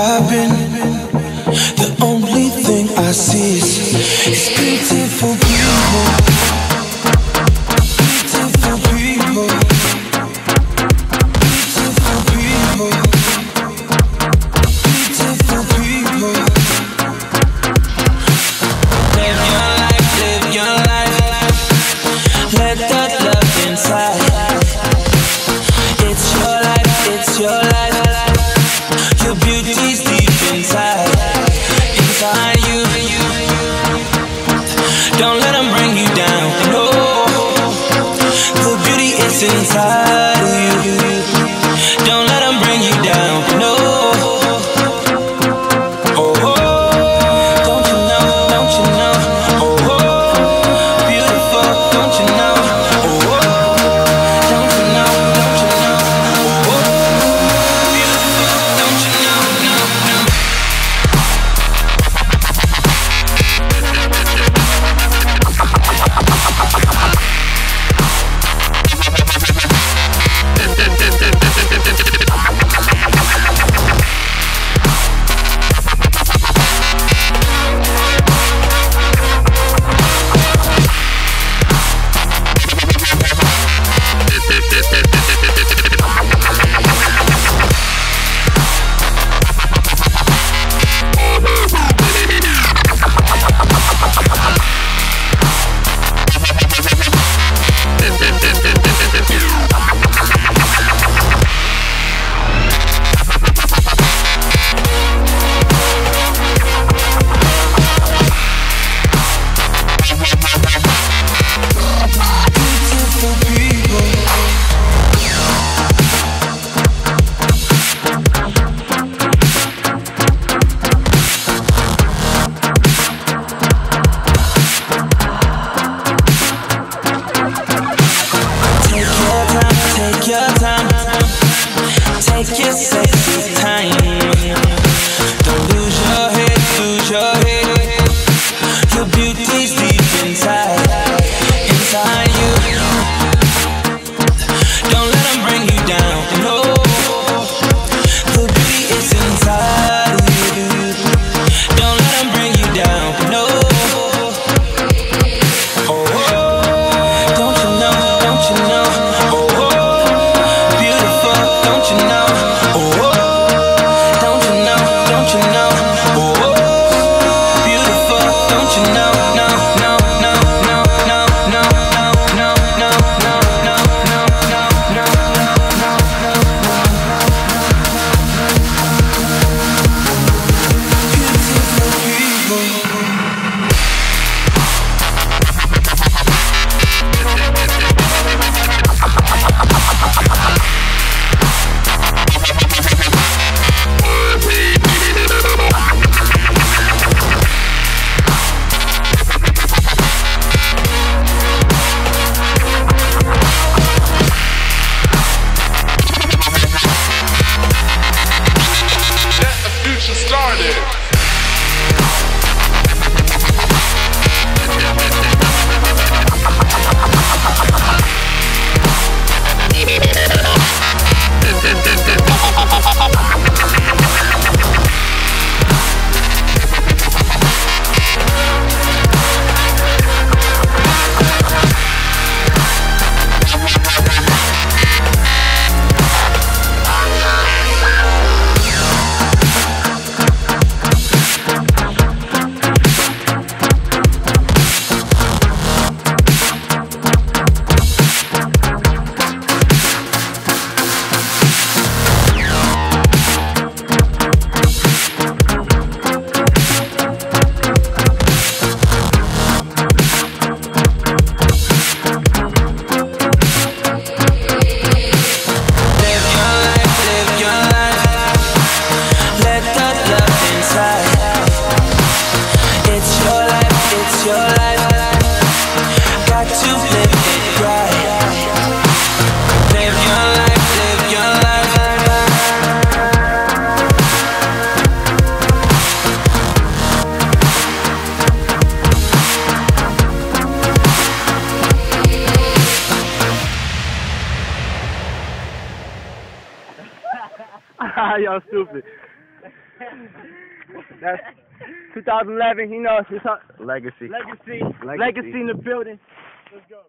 I've been. The only thing I see is. Don't let them bring you down, no. The beauty is inside of you. Don't let them bring you down, no. take your sexy time. started. your life. Got to live it right. Live your life, live your life. Y'all stupid. That's 2011. You know, it's a legacy. Legacy. Legacy in the building. Let's go.